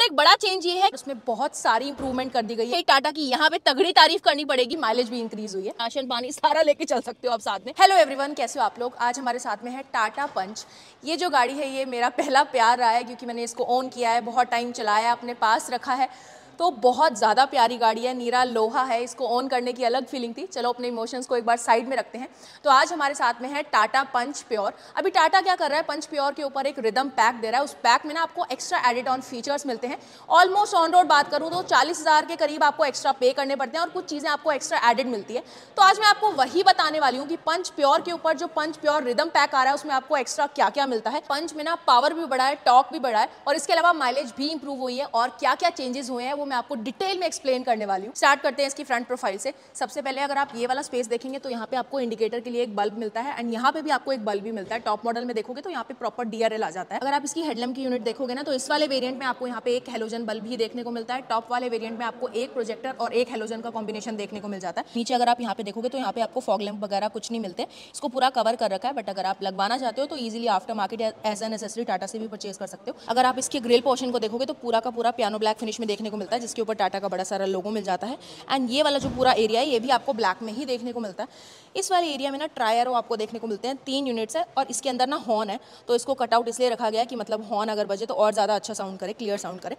और एक बड़ा चेंज ये है उसमें बहुत सारी इंप्रूवमेंट कर दी गई है। टाटा की यहाँ पे तगड़ी तारीफ़ करनी पड़ेगी माइलेज भी इंक्रीज हुई है। राशन पानी सारा लेके चल सकते हो आप साथ में। हेलो एवरीवन कैसे हो आप लोग? आज हमारे साथ में है टाटा पंच ये जो गाड़ी है, ये मेरा पहला प्यार रहा है, क्योंकि मैंने इसको ऑन किया है, बहुत टाइम चलाया, अपने पास रखा है। तो बहुत ज़्यादा प्यारी गाड़ी है। नीरा लोहा है। इसको ऑन करने की अलग फीलिंग थी। चलो अपने इमोशंस को एक बार साइड में रखते हैं। तो आज हमारे साथ में है टाटा पंच प्योर अभी टाटा क्या कर रहा है? पंच प्योर के ऊपर एक रिदम पैक दे रहा है। उस पैक में ना आपको एक्स्ट्रा एडिट ऑन फीचर्स मिलते हैं। ऑलमोस्ट ऑन रोड बात करूँ तो चालीस के करीब आपको एक्स्ट्रा पे करने पड़ते हैं और कुछ चीज़ें आपको एक्स्ट्रा एडिड मिलती है। तो आज मैं आपको वही बताने वाली हूँ कि पंच प्योर के ऊपर जो पंच प्योर रिदम पैक आ रहा है, उसमें आपको एक्स्ट्रा क्या क्या मिलता है। पंच में ना पावर भी बढ़ा है टॉक भी बढ़ा है और इसके अलावा माइलेज भी इंप्रूव हुई है और क्या क्या चेंजेस हुए हैं वो मैं आपको डिटेल में एक्सप्लेन करने वाली हूँ। स्टार्ट करते हैं इसकी फ्रंट प्रोफ़ाइल से। सबसे पहले अगर आप ये वाला स्पेस देखेंगे तो यहाँ पे आपको इंडिकेटर के लिए एक बल्ब मिलता है एंड यहाँ पे भी आपको एक बल्ब भी मिलता है। टॉप मॉडल में देखोगे तो यहाँ पे प्रॉपर डीआरएल आ जाता है। अगर आप इसकी हेडलम की यूनिट देखोगे ना तो इस वाले वेरियंट में आपको यहाँ पे एक हेलोजन बल्ब भी देखने को मिलता है। टॉप वाले वेरियंट में आपको एक प्रोजेक्टर और एक हेलोजन का कॉम्बिनेशन देखने को मिल जाता है। नीचे अगर आप यहाँ पे देखोगे तो यहाँ पे आपको फॉग लैम्प वगैरह कुछ नहीं मिलते। इसको पूरा कवर कर रखा है बट अगर आप लगवाना चाहते हो तो easily after market as an accessory Tata से भी परचेज कर सकते हो। अगर आप इसके ग्रिल पोर्शन को देखोगे तो पूरा का पूरा पियानो ब्लैक फिनिश में देखने को मिलता है। जिसके ऊपर टाटा का बड़ा सारा लोगो मिल जाता जाता है। एंड ये वाला जो पूरा एरिया है, ये भी आपको ब्लैक में ही देखने को मिलता है। इस वाले एरिया में ना ट्रायर आपको देखने को मिलते हैं। तीन यूनिट्स है और इसके अंदर ना हॉर्न है। तो इसको कटआउट इसलिए रखा गया कि मतलब हॉर्न अगर बजे तो और ज़्यादा अच्छा साउंड करे क्लियर साउंड करे।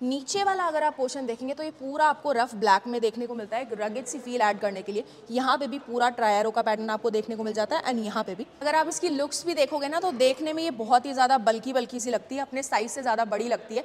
नीचे वाला अगर आप पोर्शन देखेंगे तो ये पूरा आपको रफ ब्लैक में देखने को मिलता है रगेज सी फील ऐड करने के लिए। यहाँ पे भी पूरा ट्रायरो का पैटर्न आपको देखने को मिल जाता है एंड यहाँ पे भी। अगर आप इसकी लुक्स भी देखोगे ना तो देखने में ये बहुत ही ज़्यादा बल्कि बल्कि सी लगती है, अपने साइज़ से ज़्यादा बड़ी लगती है।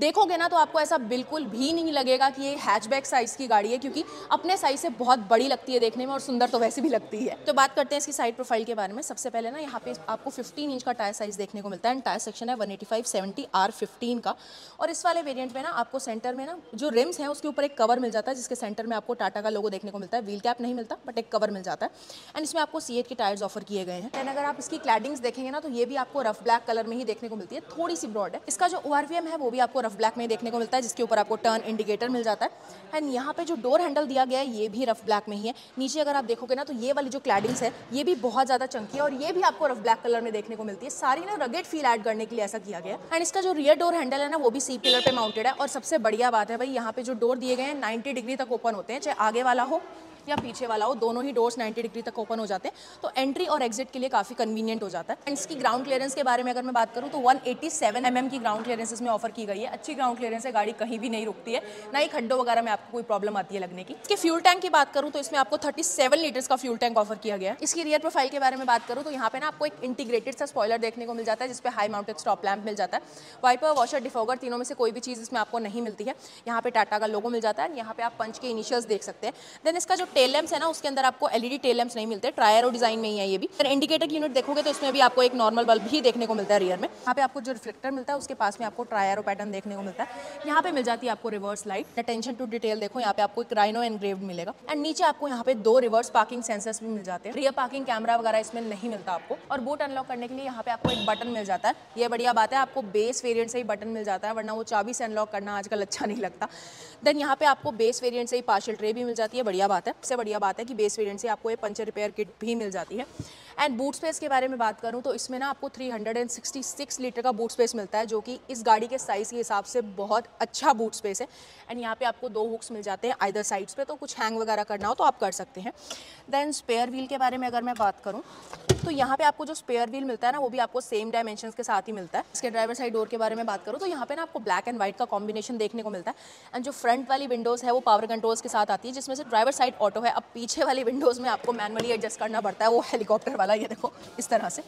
देखोगे ना तो आपको ऐसा बिल्कुल भी नहीं लगेगा कि ये हैचबैक साइज़ की गाड़ी है, क्योंकि अपने साइज़ से बहुत बड़ी लगती है देखने में और सुंदर तो वैसे भी लगती है। तो बात करते हैं इसकी साइड प्रोफ़ाइल के बारे में। सबसे पहले ना, यहाँ पे आपको 15 इंच का टायर साइज़ देखने को मिलता है एंड टायर सेक्शन है 185 70 आर 15 का। और इस वाले वेरिएंट में ना आपको सेंटर में ना जो रिम्स हैं, उसके ऊपर एक कवर मिल जाता है, जिसके सेंटर में आपको टाटा का लोगो देखने को मिलता है। व्हील कैप नहीं मिलता बट एक कवर मिल जाता है। एंड इसमें आपको सी के टायर्स ऑफ़र किए गए हैं। एंड अगर आप इसकी क्लैडिंग्स देखेंगे ना तो ये भी आपको रफ ब्लैक कलर में ही देखने को मिलती है। थोड़ी सी ब्रॉड है। इसका जो ओ है, वो भी आपको रफ ब्लैक में देखने को मिलता है, जिसके ऊपर आपको टर्न इंडिकेटर मिल जाता है। एंड यहाँ पे जो डोर हैंडल दिया गया है, ये भी रफ ब्लैक में ही है। नीचे अगर आप देखोगे ना तो ये वाली जो क्लैडिंग्स है, ये भी बहुत ज़्यादा चंकी है और ये भी आपको रफ ब्लैक कलर में देखने को मिलती है। सारी ना रगेट फील ऐड करने के लिए ऐसा किया गया एंड इसका जो रियर डोर हैंडल है ना, वो भी सी पिलर पे माउंटेड है और सबसे बढ़िया बात है भाई, यहाँ पे जो डोर दिए गए हैं नाइन्टी डिग्री तक ओपन होते हैं, चाहे आगे वाला हो या पीछे वाला हो, दोनों ही डोर्स 90 डिग्री तक ओपन हो जाते हैं। तो एंट्री और एग्जिट के लिए काफ़ी कन्वीनियंट हो जाता है। एंड इसकी ग्राउंड क्लियरेंस के बारे में अगर मैं बात करूँ तो 187 mm की ग्राउंड क्लियरेंस इसमें ऑफ़र की गई है। अच्छी ग्राउंड क्लियरेंस है, गाड़ी कहीं भी नहीं रुकती है। ना ही खड्डों वगैरह में आपको कोई प्रॉब्लम आती है लगने की। इसके फ्यूल टैंक की बात करूँ तो इसमें आपको थर्टी लीटर्स का फ्यूल टैंक ऑफ़र किया गया इसकी रियर प्रोफ़ाइल के बारे में बात करूँ तो यहाँ पे ना आपको एक इंटीग्रेटेड सा स्पॉयलर देखने को मिल जाता है, जिसपे हाई माउंटेड स्टॉप लैम्प मिल जाता है। वाइपर वॉशर डिफोगर तीनों में से कोई भी चीज़ इसमें आपको नहीं मिलती है। यहाँ पे टाटा का लोगो मिल जाता है यहाँ पे आप पंच के इनिशियल्स देख सकते हैं। देन इसका जो टेल लैम्प्स है ना, उसके अंदर आपको एलईडी टेल लैम्प्स नहीं मिलते ट्रायरो डिज़ाइन में ही है ये भी। फिर इंडिकेटर की यूनिट देखोगे तो इसमें भी आपको एक नॉर्मल बल्ब ही देखने को मिलता है रियर में। यहाँ पे आपको जो रिफ्लेक्टर मिलता है, उसके पास में आपको ट्रायरो पैटर्न देखने को मिलता है। यहाँ पे मिल जाती है आपको reverse light attention to detail देखो, यहाँ पे आपको एक राइनो एनग्रेव मिलेगा। एंड नीचे आपको यहाँ पे दो रिवर्स पार्किंग सेंसर्स भी मिल जाते हैं। रियर पार्किंग कैमरा वगैरह इसमें नहीं मिलता आपको। और बोट अनलॉक करने के लिए यहाँ पे आपको एक बटन मिल जाता है। ये बढ़िया बात है, आपको बेस वेरियंट से ही बटन मिल जाता है, वरना वो चाबी से अनलॉक करना आजकल अच्छा नहीं लगता। देन यहाँ पे आपको बेस वेरियंट से ही पार्शल ट्रे भी मिल जाती है, बढ़िया बात है। सबसे बढ़िया बात है कि बेस वेरियंट से आपको ये पंचर रिपेयर किट भी मिल जाती है। एंड बूट स्पेस के बारे में बात करूँ तो इसमें ना आपको 366 लीटर का बूट स्पेस मिलता है, जो कि इस गाड़ी के साइज़ के हिसाब से बहुत अच्छा बूट स्पेस है। एंड यहाँ पे आपको दो हुक्स मिल जाते हैं आइदर साइड्स पे तो कुछ हैंग वगैरह करना हो तो आप कर सकते हैं। देन स्पेयर व्हील के बारे में अगर मैं बात करूँ तो यहाँ पे आपको जो स्पेयर व्हील मिलता है ना, वो भी आपको सेम डायमेंशन के साथ ही मिलता है। इसके ड्राइवर साइड डोर के बारे में बात करूँ तो यहाँ पे ना आपको ब्लैक एंड व्हाइट का कॉम्बिनेशन देखने को मिलता है। एंड जो फ्रंट वाली विंडोज़ है, वो पावर कंट्रोल्स के साथ आती है, जिसमें से ड्राइवर साइड ऑटो है। अब पीछे वाली विंडोज़ में आपको मैनुअली एडजस्ट करना पड़ता है, वो हेलीकॉप्टर वाला ये देखो इस तरह से।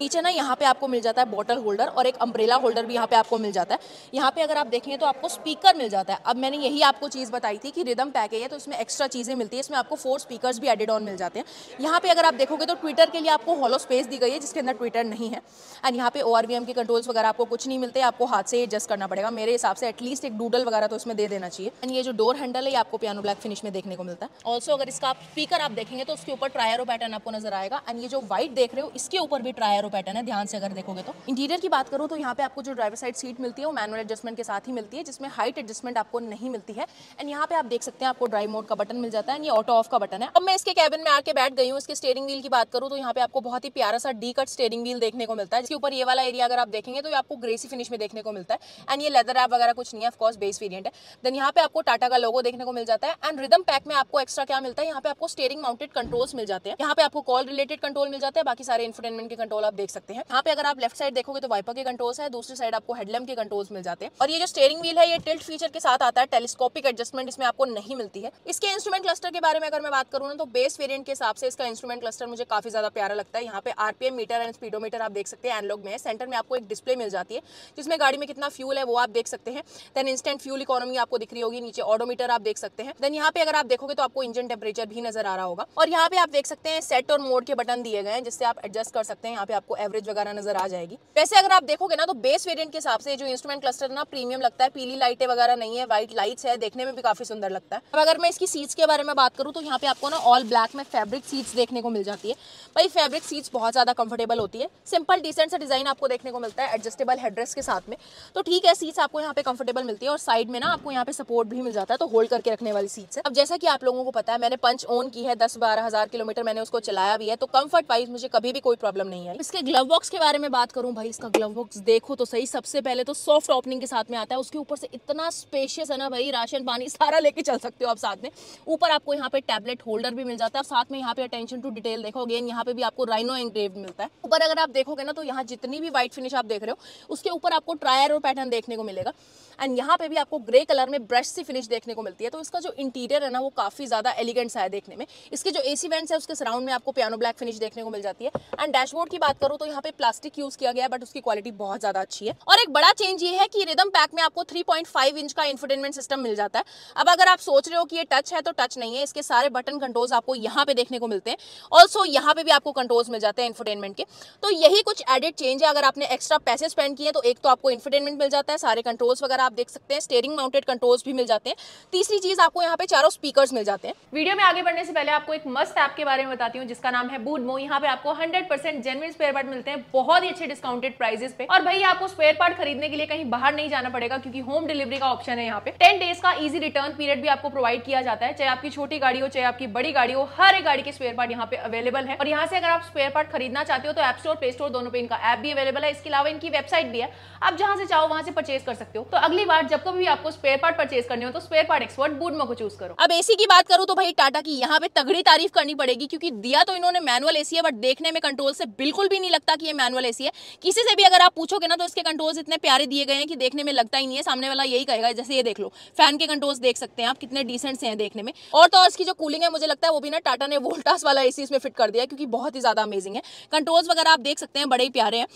नीचे ना यहाँ पे आपको मिल जाता है बॉटल होल्डर और एक अम्ब्रेला होल्डर भी यहाँ पे आपको मिल जाता है। यहाँ पे अगर आप देखेंगे तो आपको स्पीकर मिल जाता है। अब मैंने यही आपको चीज़ बताई थी कि रिदम पैक है तो इसमें एक्स्ट्रा चीज़ें मिलती है। इसमें आपको फोर स्पीकर भी एडेड ऑन मिल जाते हैं। यहाँ पे अगर आप देखोगे तो ट्विटर के लिए आपको हॉलो स्पेस दी गई है, जिसके अंदर ट्विटर नहीं है। एंड यहाँ पे ओ के कंट्रोल्स वगैरह आपको कुछ नहीं मिलते, आपको हाथ से एडजस्ट करना पड़ेगा। मेरे हिसाब से एटलीस्ट एक डूडल वगैरह तो इसमें दे देना चाहिए। एंड ये जो डोर हैंडल है आपको पियानो ब्लैक फिनिश में देखने को मिलता है। ऑल्सो अगर इसका स्पीकर आप देखेंगे तो उसके ऊपर ट्रायरो पैटर्न आपको नज़र आएगा। एंड ये जो व्हाइट देख रहे हो, इसके ऊपर भी ट्रायरो पैटर्न है, ध्यान से अगर देखोगे तो। इंटीरियर की बात करूँ तो यहाँ पे आपको जो ड्राइवर साइड सीट मिलती है, वो मैनुअल एडजस्टमेंट के साथ ही मिलती है, जिसमें हाइट एडजस्टमेंट आपको नहीं मिलती है। एंड यहाँ पे आप देख सकते हैं आपको ड्राइव मोड का बटन मिल जाता है ये ऑटो ऑफ़ का बटन है। अब मैं इसके कैबिन में आके बैठ गई हूँ, इसके स्टेयरिंग व्हील की बात करूँ तो यहाँ पे आपको बहुत ही प्यारा सा डी कट स्टेयरिंग व्हील देखने को मिलता है, जिसके ऊपर ये वाला एरिया अगर आप देखेंगे तो आपको ग्रेसी फिनिश में देखने को मिलता है। एंड ये लेदर ऐप वगैरह कुछ नहीं है ऑफकोर्स बेस वेरियंट है। देन यहाँ पे आपको टाटा का लोगो देखने को मिल जाता है। एंड रिदम पैक में आपको एक्स्ट्रा क्या मिलता है, यहाँ पे आपको स्टेयरिंग माउंटेड कंट्रोल्स मिल जाते हैं। यहाँ पे आपको कॉल रिलेटेड कंट्रोल मिल जाते हैं, बाकी सारे इन्फोटेनमेंट के कंट्रोल आप देख सकते हैं। यहाँ पे अगर आप लेफ़्ट साइड देखोगे तो वाइपर के कंट्रोल्स है, दूसरी साइड आपको हेडलैम्प के कंट्रोल्स मिल जाते हैं। और ये जो स्टेयरिंग व्हील है, ये टिल्ट फीचर के साथ आता है टेलीस्कोपिक एडजस्टमेंट इसमें आपको नहीं मिलती है। इसके इंस्ट्रूमेंट क्लस्टर के बारे में अगर मैं बात करूँ ना तो बेस वेरियंट के हिसाब से इसका इंस्ट्रूमेंट क्लस्टर मुझे काफ़ी ज़्यादा प्यारा लगता है। यहाँ पे आरपीएम मीटर एंड स्पीडोमीटर आप देख सकते हैं एनलॉग में सेंटर में आपको एक डिस्प्ले मिल जाती है, जिसमें गाड़ी में कितना फ्यूल है वो आप देख सकते हैं। देन इंस्टेंट फ्यूल इकोनॉमी आपको दिख रही होगी, नीचे ऑडोमीटर आप देख सकते हैं। देन यहाँ पे अगर आप देखोगे तो आपको इंजन टेम्परेचर भी नज़र आ रहा होगा। और यहाँ पे आप देख सकते हैं सेट और मोड के बटन दिए गए हैं, जिससे आप एडजस्ट कर सकते हैं। यहाँ पे आपको एवरेज वगैरह नज़र आ जाएगी। वैसे अगर आप देखोगे ना तो बेस वेरियंट के हिसाब से जो इंस्ट्रूमेंट क्लस्टर ना प्रीमियम लगता है। पीली लाइटें वगैरह नहीं है व्हाइट लाइट्स है, देखने में भी काफ़ी सुंदर लगता है। अब अगर मैं इसकी सीट्स के बारे में बात करूँ तो यहाँ पे आपको ना ऑल ब्लैक में फैब्रिक सीट्स देखने को मिल जाती है। भाई फैब्रिक सीट्स बहुत ज़्यादा कंफर्टेबल होती है। सिंपल डिसेंट सा डिज़ाइन आपको देखने को मिलता है एडजस्टेबल हेडरेस्ट के साथ में। तो ठीक है सीट्स आपको यहाँ पे कंफर्टेबल मिलती है और साइड में ना आपको यहाँ पे सपोर्ट भी मिल जाता है। तो होल्ड करके रखने वाली सीट्स है। अब जैसा कि आप लोगों को पता है, मैंने पंच ओन की है, दस बारह हज़ार किलोमीटर मैंने उसको चलाया भी है। तो कंफर्ट वाइज मुझे कभी भी कोई प्रॉब्लम नहीं है। इसके ग्लव बॉक्स के बारे में बात करूँ भाई, इसका ग्लव बॉक्स देखो तो सही, सबसे पहले तो सॉफ्ट ओपनिंग के साथ में आता है, उसके ऊपर से इतना स्पेशियस है ना भाई, राशन पानी सारा लेके चल सकते हो आप साथ में। ऊपर आपको यहाँ पे टैबलेट होल्डर भी मिल जाता है, साथ में यहाँ पे अटेंशन टू डिटेल देखो अगेन यहाँ पे भी आपको राइनो एंग्रेव मिलता है। ऊपर अगर आप देखोगे ना तो यहाँ जितनी भी व्हाइट फिनिश आप देख रहे हो, उसके ऊपर आपको ट्रायर और पैटर्न देखने को मिलेगा। एंड यहाँ पे भी आपको ग्रे कलर में ब्रश सी फिनिश देखने को मिलती है तो इसका जो इंटीरियर है ना, वो काफ़ी ज़्यादा एलिगेंट सा है देखने में। इसके जो एसी वेंट्स है, उसके सराउंड में आपको पियानो ब्लैक फिनिश देखने को मिल जाती है। एंड डैशबोर्ड की बात करूँ तो यहाँ पे प्लास्टिक यूज़ किया गया बट उसकी क्वालिटी बहुत ज़्यादा अच्छी है। और एक बड़ा चेंज ये है कि रिदम पैक में आपको 3.5 इंच का इंफोटेनमेंट सिस्टम मिल जाता है। अब अगर आप सोच रहे हो कि ये टच है तो टच नहीं है। इसके सारे बटन कंट्रोल्स आपको यहाँ पे देखने को मिलते हैं। ऑल्सो यहाँ पे भी आपको कंट्रोल्स मिल जाते हैं इन्फोटेनमेंट के। तो यही कुछ एडिड चेंज है। अगर आपने एक्स्ट्रा पैसे स्पेंड किए तो एक तो आपको इन्फोटेनमेंट मिल जाता है, सारे कंट्रोल्स वगैरह आप देख सकते हैं स्टेयरिंग माउंटेड कंट्रोल्स भी मिल जाते हैं। तीसरी चीज़ आपको यहाँ पे चारों स्पीकर मिल जाते हैं। वीडियो में आगे बढ़ने से पहले आपको एक मस्त ऐप के बारे में बताती हूँ, जिसका नाम है बूडमो यहाँ पे आपको hundred percent genuine spare part मिलते हैं, बहुत ही अच्छे डिस्काउंटेड प्राइजेस पे। और भाई आपको स्पेयर पार्ट खरीदने के लिए कहीं बाहर नहीं जाना पड़ेगा, क्योंकि होम डिलीवरी का ऑप्शन है यहाँ पे। टेन डेज़ का इजी रिटर्न पीरियड भी आपको प्रोवाइड किया जाता है, चाहे आपकी छोटी गाड़ी हो, चाहे आपकी बड़ी गाड़ी हो, हर एक गाड़ी के स्पेयर पार्ट यहाँ पे अवेलेबल है। और यहाँ से अगर आप स्पेयर पार्ट खरीदना चाहते हो तो एप स्टोर प्ले स्टोर दोनों पे इनका ऐप भी अवेलेबल है। इसके अलावा इनकी वेबसाइट भी है। आप जहाँ से चाहो, वहाँ से परचेज कर सकते हो। तो अगली बार जब कभी आपको स्पेयर पार्ट परचेज करने हो तो स्पेयर पार्ट एक्सपर्ट बूडमो को चूज़ करो। अब एसी की बात करूँ तो भाई टाटा की यहाँ पे तगड़ी तारीफ़ करनी पड़ेगी, क्योंकि दिया तो इन्होंने मैनुअल एसी है बट देखने में कंट्रोल से बिल्कुल भी नहीं लगता कि ये मैनुअल एसी है। किसी से भी अगर आप पूछोगे ना तो इसके कंट्रोल्स इतने प्यारे दिए गए हैं कि देखने में लगता ही नहीं है। सामने वाला यही कहेगा, जैसे ये देख लो फ़ैन के कंट्रोल्स देख सकते हैं आप, कितने डिसेंट से हैं देखने में। और तो इसकी जो कूलिंग है, मुझे लगता है वो भी ना टाटा ने वोल्टास वाला एसी इसमें फिट कर दिया क्योंकि बहुत ही ज़्यादा अमेजिंग है। कंट्रोल्स वगैरह आप देख सकते हैं, बड़े ही प्यारे हैं।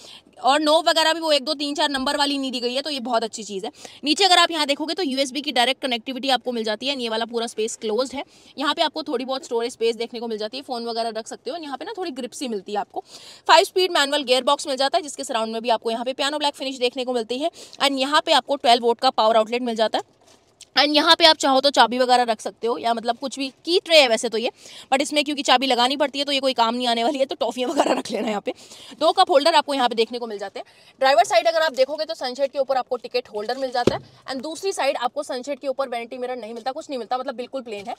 और नोब वगैरह भी वो एक दो तीन चार नंबर वाली नहीं दी गई है तो ये बहुत अच्छी चीज़ है। नीचे अगर आप यहाँ देखोगे तो यूएसबी की डायरेक्ट कनेक्टिविटी आपको मिल जाती है ये वाला पूरा स्पेस क्लोज है। यहाँ पे आपको थोड़ी बहुत स्टोरेज स्पेस देखने को मिल जाती है। फ़ोन वगैरह रख सकते हो। यहाँ पे ना थोड़ी ग्रिप्सी मिलती है आपको। Five speed manual gear box मिल जाता है, जिसके सराउंड में भी आपको यहाँ पे पियानो ब्लैक फिनिश देखने को मिलती है। एंड यहाँ पे आपको ट्वेल्व वोट का पावर आउटलेट मिल जाता है। एंड यहाँ पे आप चाहो तो चाबी वगैरह रख सकते हो, या मतलब कुछ भी की ट्रे है वैसे तो ये बट इसमें क्योंकि चाबी लगानी पड़ती है तो ये कोई काम नहीं आने वाली है तो टॉफियाँ वगैरह रख लेना यहाँ पे। दो कप होल्डर आपको यहाँ पे देखने को मिल जाते हैं। ड्राइवर साइड अगर आप देखोगे तो सनशेड के ऊपर आपको टिकट होल्डर मिल जाता है। एंड दूसरी साइड आपको सनशेड के ऊपर वेनिटी मिरर नहीं मिलता, कुछ नहीं मिलता मतलब बिल्कुल प्लेन है।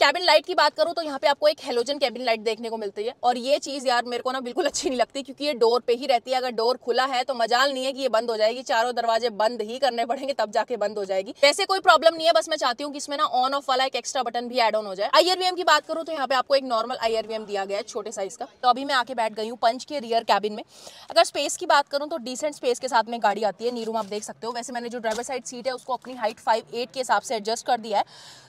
कैबिन लाइट की बात करूँ तो यहाँ पे आपको एक हेलोजन कैबिन लाइट देखने को मिलती है। और ये चीज़ यार मेरे को ना बिल्कुल अच्छी नहीं लगती, क्योंकि ये डोर पे ही रहती है। अगर डोर खुला है तो मजाल नहीं है कि ये बंद हो जाएगी, चारों दरवाजे बंद ही करने पड़ेंगे, तब जाके बंद हो जाएगी। वैसे कोई प्रॉब्लम नहीं है, बस मैं चाहती हूँ कि इसमें ना ऑन ऑफ़ वाला एक एक्स्ट्रा बटन भी एड ऑन हो जाए। आईआरवीएम की बात करूँ तो यहाँ पे आपको एक नॉर्मल आईआरवीएम दिया गया है, छोटे साइज़ का। तो अभी मैं आके बैठ गई हूँ पंच के रियर कैबिन में। अगर स्पेस की बात करूँ तो डिसेंट स्पेस के साथ में गाड़ी आती है नीरूम आप देख सकते हो। वैसे मैंने जो ड्राइवर साइड सीट है, उसको अपनी हाइट फाइव के हिसाब से एडजस्ट कर दिया है।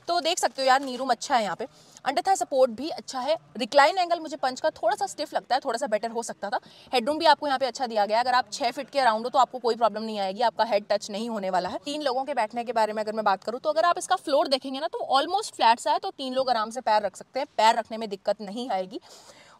तो देख सकते हो यार नीरूम अच्छा है यहाँ पे। अंडरथा सपोर्ट भी अच्छा है। रिक्लाइन एंगल मुझे पंच का थोड़ा सा स्टिफ लगता है, थोड़ा सा बेटर हो सकता था। हेडरूम भी आपको यहाँ पे अच्छा दिया गया अगर आप छह फीट के अराउंड हो तो आपको कोई प्रॉब्लम नहीं आएगी, आपका हेड टच नहीं होने वाला है। तीन लोगों के बैठने के बारे में अगर मैं बात करूँ तो अगर आप इसका फ्लोर देखेंगे ना तो ऑलमोस्ट फ्लैट सा है तो तीन लोग आराम से पैर रख सकते हैं। पैर रखने में दिक्कत नहीं आएगी।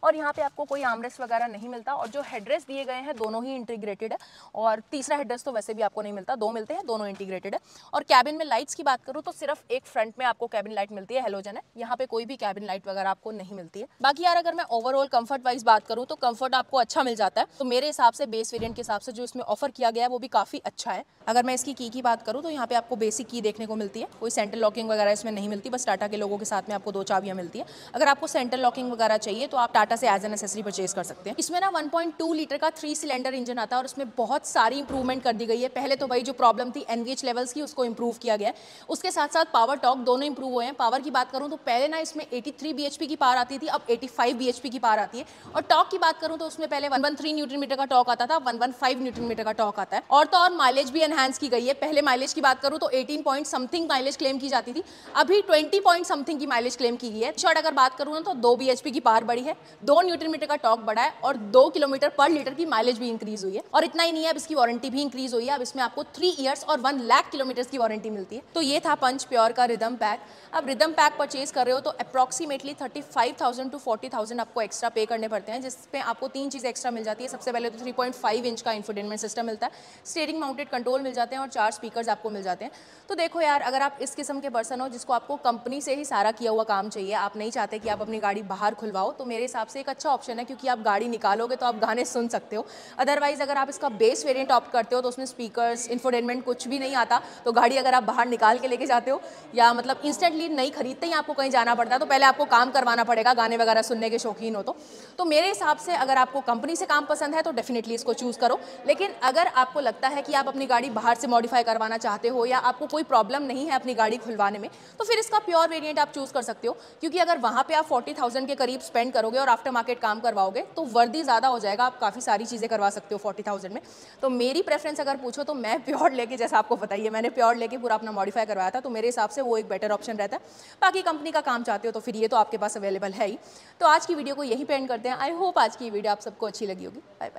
और यहाँ पे आपको कोई आमरेस वगैरह नहीं मिलता और जो हेडरेस दिए गए हैं दोनों ही इंटीग्रेटेड है और तीसरा हेडरेस तो वैसे भी आपको नहीं मिलता, दो मिलते हैं, दोनों इंटीग्रेटेड है। और कैबिन में लाइट्स की बात करूँ तो सिर्फ़ एक फ्रंट में आपको कैबिन लाइट मिलती है हेलोजन है। यहाँ पे कोई भी कैबिन लाइट वगैरह आपको नहीं मिलती है। बाकी यार अगर मैं ओवरऑल कंफर्ट वाइज बात करूँ तो कंफर्ट आपको अच्छा मिल जाता है। तो मेरे हिसाब से बेस वेरियंट के हिसाब से जो इसमें ऑफ़र किया गया है वो भी काफ़ी अच्छा है। अगर मैं इसकी की की बात करूँ तो यहाँ पे आपको बेसिक की देखने को मिलती है। कोई सेंटर लॉकिंग वगैरह इसमें नहीं मिलती, बस टाटा के लोगों के साथ में आपको दो चाबियाँ मिलती है। अगर आपको सेंटर लॉकिंग वगैरह चाहिए तो आप टाटा से एज एन एसेसरी परचेज कर सकते हैं। इसमें ना 1.2 लीटर का थ्री सिलेंडर इंजन आता है और उसमें बहुत सारी इंप्रूवमेंट कर दी गई है। पहले तो भाई जो प्रॉब्लम थी एनवीएच लेवल्स की, उसको इंप्रूव किया गया उसके साथ साथ पावर टॉक दोनों इंप्रूव हुए हैं। पावर की बात करूँ तो पहले ना इसमें एटी थ्री की पावर आती थी, अब एटी फाइव की पावर आती है। और टॉक की बात करूँ तो उसमें पहले वन न्यूट्रन मीटर का टॉक आता था वन न्यूट्रन मीटर का टॉक आता है। और तो और माइलेज भी एनहांस की गई है। पहले माइलेज की बात करूँ तो eighteen point something mileage claim की जाती थी। अभी ट्वेंटी पॉइंट समथिंग की माइलेज क्लेम की गई है। शॉर्ट अगर बात करूँ ना तो दो बी की पार बढ़ी है। दो न्यूट्रन मीटर का टॉक बढ़ा है और दो किलोमीटर पर लीटर की माइलेज भी इंक्रीज हुई है। और इतना ही नहीं है, अब इसकी वारंटी भी इंक्रीज हुई है। अब इसमें आपको थ्री ईयर्स और वन लाख किलोमीटर की वारंटी मिलती है। तो ये था पंच प्योर का रिदम पैक अब रिदम पैक परचेज कर रहे हो तो approximately thirty five thousand to forty thousand आपको एक्स्ट्रा पे करने पड़ते हैं जिसमें आपको तीन चीज़ एक्स्ट्रा मिल जाती है। सबसे पहले तो थ्री पॉइंट फाइव इंच का इन्फोटेनमेंट सिस्टम मिलता है स्टेरिंग माउंटेड कंट्रोल मिल जाते हैं और चार स्पीकर आपको मिल जाते हैं। तो देखो यार, अगर आप इस किस्म के पर्सन हो जिसको आपको कंपनी से ही सारा किया हुआ काम चाहिए, आप नहीं चाहते कि आप अपनी गाड़ी बाहर खुलवाओ तो मेरे हिसाब से एक अच्छा ऑप्शन है, क्योंकि आप गाड़ी निकालोगे तो आप गाने सुन सकते हो। अदरवाइज़ अगर आप इसका बेस वेरियंट ऑप्ट करते हो तो उसमें स्पीकर्स इन्फोटेनमेंट कुछ भी नहीं आता तो गाड़ी अगर आप बाहर निकाल के लेके जाते हो, या मतलब इंस्टेंटली नहीं खरीदते ही आपको कहीं जाना पड़ता है तो पहले आपको काम करवाना पड़ेगा, गाने वगैरह सुनने के शौकीन हो तो। तो मेरे हिसाब से अगर आपको कंपनी से काम पसंद है तो डेफिनेटली इसको चूज़ करो। लेकिन अगर आपको लगता है कि आप अपनी गाड़ी बाहर से मॉडिफाई करवाना चाहते हो, या आपको कोई प्रॉब्लम नहीं है अपनी गाड़ी खुलवाने में तो फिर इसका प्योर वेरियंट आप चूज़ कर सकते हो। क्योंकि अगर वहाँ पे आप फोर्टी के करीब स्पेंड करोगे और आफ्टर मार्केट काम करवाओगे तो वर्दी ज़्यादा हो जाएगा। आप काफ़ी सारी चीज़ें करवा सकते हो फोर्टी थाउज़ेंड में। तो मेरी प्रेफरेंस अगर पूछो तो मैं प्योर लेके, जैसा आपको बताइए मैंने प्योर लेके पूरा अपना मॉडिफाई करवाया था तो मेरे हिसाब से वो एक बेटर ऑप्शन रहता है। बाकी कंपनी का काम चाहते हो तो फिर ये तो आपके पास अवेलेबल है ही। तो आज की वीडियो को यही पेंड करते हैं। आई होप आज की वीडियो आप सबको अच्छी लगी होगी। Bye bye